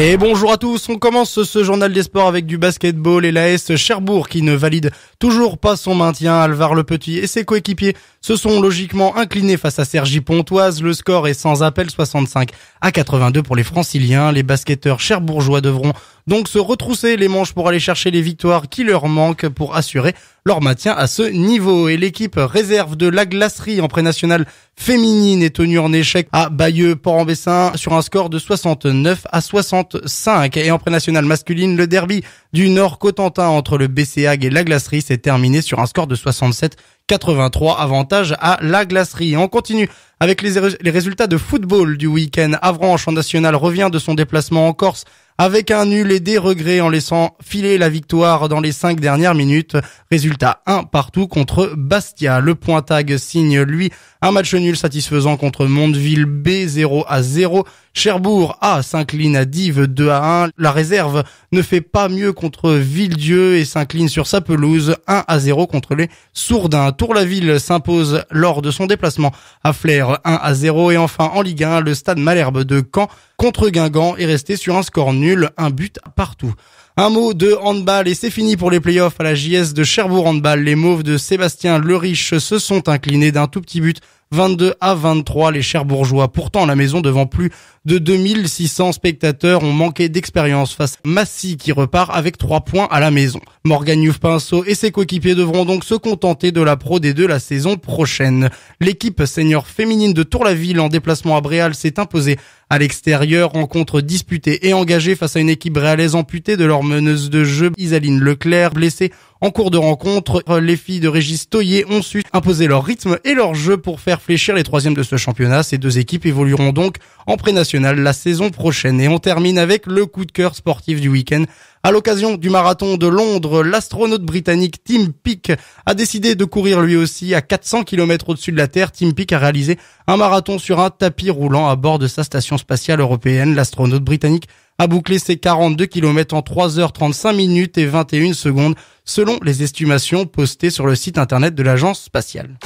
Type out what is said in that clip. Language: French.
Et bonjour à tous, on commence ce journal des sports avec du basketball et l'AS Cherbourg qui ne valide toujours pas son maintien. Alvar Le Petit et ses coéquipiers se sont logiquement inclinés face à Sergi Pontoise. Le score est sans appel 65 à 82 pour les franciliens. Les basketteurs cherbourgeois devront donc se retrousser les manches pour aller chercher les victoires qui leur manquent pour assurer leur maintien à ce niveau. Et l'équipe réserve de la glacerie en pré-national féminine est tenue en échec à Bayeux Port-en-Bessin sur un score de 69 à 65. Et en pré-national masculine, le derby du Nord Cotentin entre le BCAG et la glacerie s'est terminé sur un score de 67 83 avantage à la glacerie. On continue avec les, les résultats de football du week-end. Avranches en national revient de son déplacement en Corse avec un nul et des regrets en laissant filer la victoire dans les cinq dernières minutes. Résultat 1 partout contre Bastia. Le Pointag signe lui un match nul satisfaisant contre Mondeville B 0 à 0. Cherbourg A s'incline à Dives 2 à 1. La réserve ne fait pas mieux contre Villedieu et s'incline sur sa pelouse 1 à 0 contre les Sourdins. Tour-la-Ville s'impose lors de son déplacement à Flair 1 à 0 et enfin en Ligue 1, le Stade Malherbe de Caen contre Guingamp est resté sur un score nul, un but partout. Un mot de handball et c'est fini pour les playoffs à la JS de Cherbourg Handball. Les Mauves de Sébastien Leriche se sont inclinés d'un tout petit but 22 à 23 les Cherbourgeois. Pourtant, à la maison, devant plus de 2600 spectateurs, ont manqué d'expérience face à Massy qui repart avec 3 points à la maison. Morgan Youf-Pinceau et ses coéquipiers devront donc se contenter de la Pro D2 la saison prochaine. L'équipe senior féminine de Tour-la-Ville en déplacement à Bréal s'est imposée à l'extérieur, rencontre disputée et engagée face à une équipe réalaise amputée de leur meneuse de jeu Isaline Leclerc, blessée en cours de rencontre. Les filles de Régis Toyer ont su imposer leur rythme et leur jeu pour faire fléchir les troisièmes de ce championnat. Ces deux équipes évolueront donc en pré-national la saison prochaine. Et on termine avec le coup de cœur sportif du week-end. À l'occasion du marathon de Londres, l'astronaute britannique Tim Peake a décidé de courir lui aussi à 400 km au-dessus de la Terre. Tim Peake a réalisé un marathon sur un tapis roulant à bord de sa station spatiale européenne. L'astronaute britannique a bouclé ses 42 km en 3h35 minutes et 21 secondes selon les estimations postées sur le site internet de l'agence spatiale.